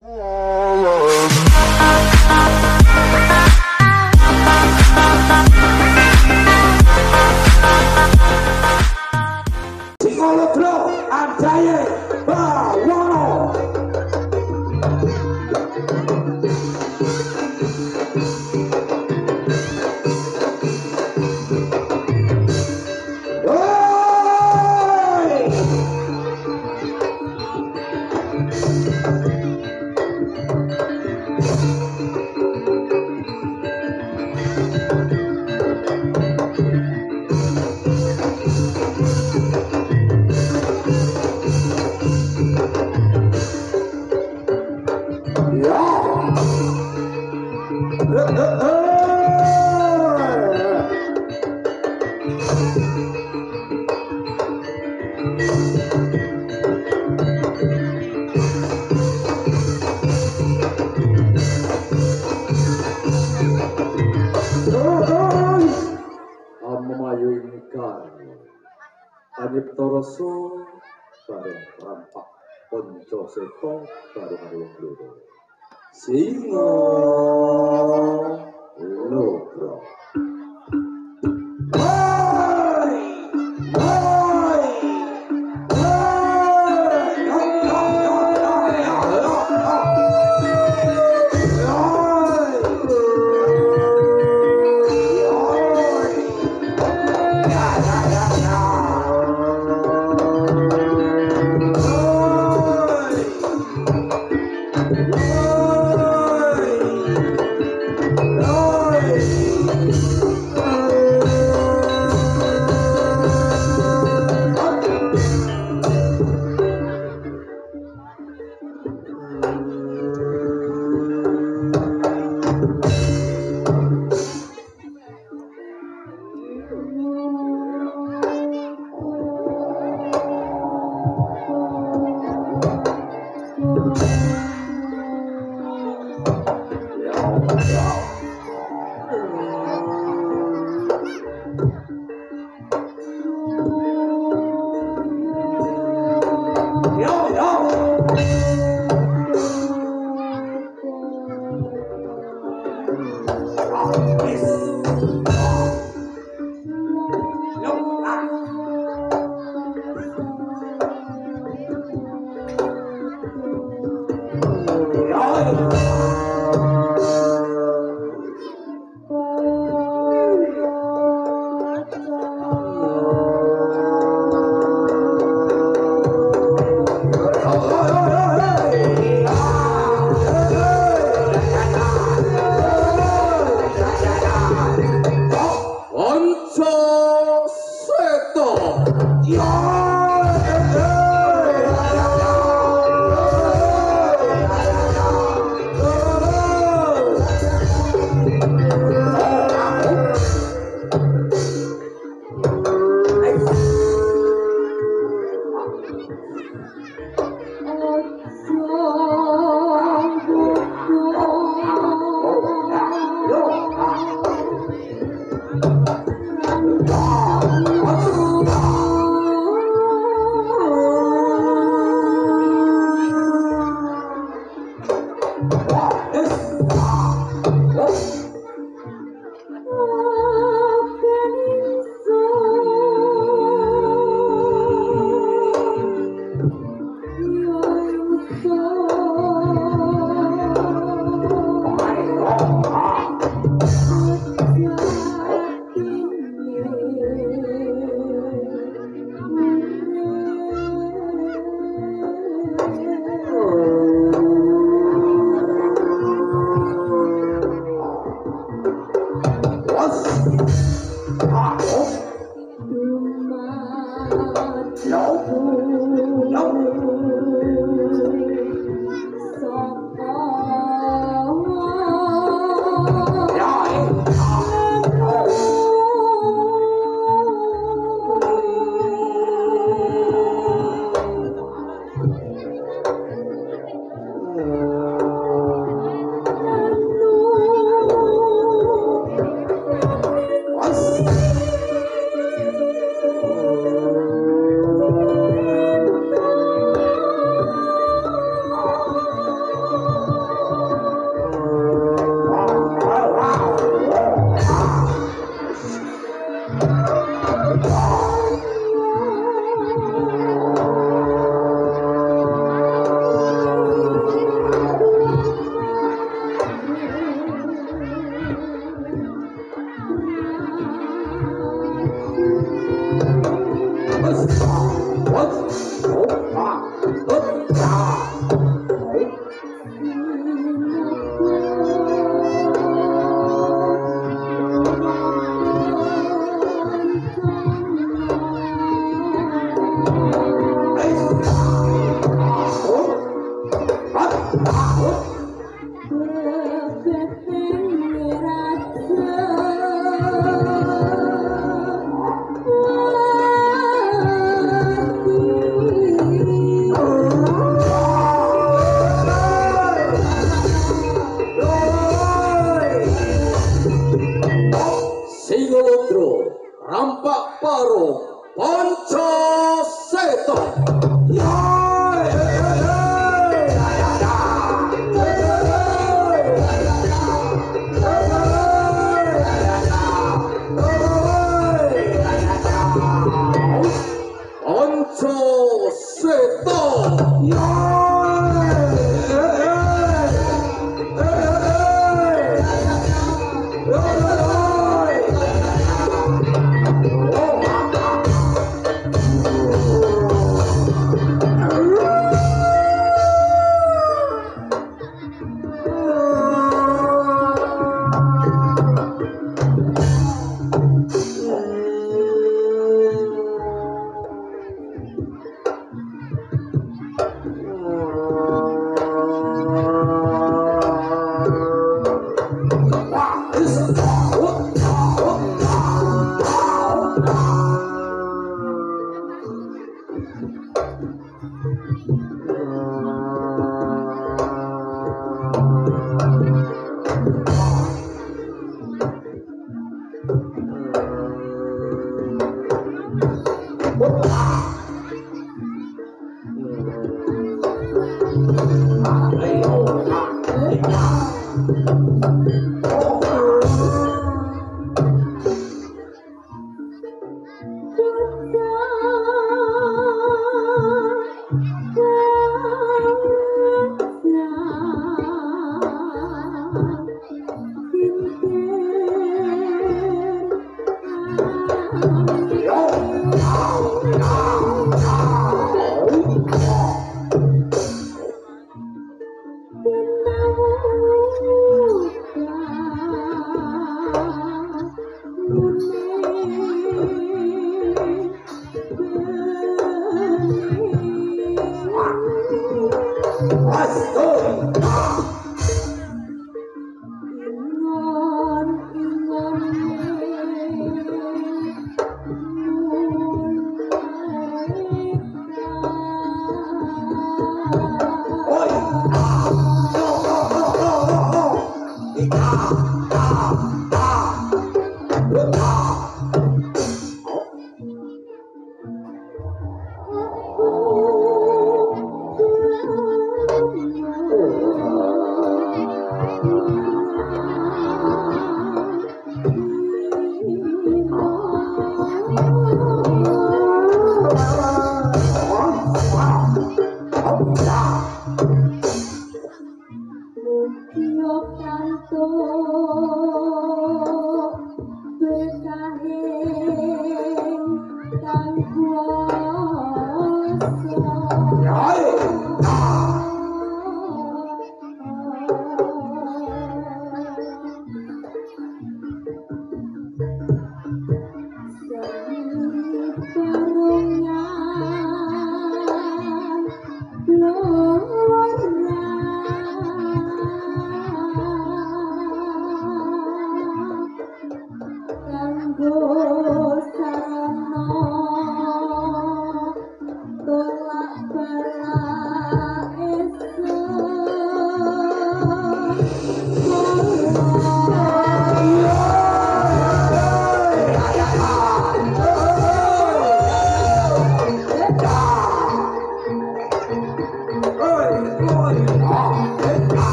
Whoa. Ponco seto bareng arung loro singo oh.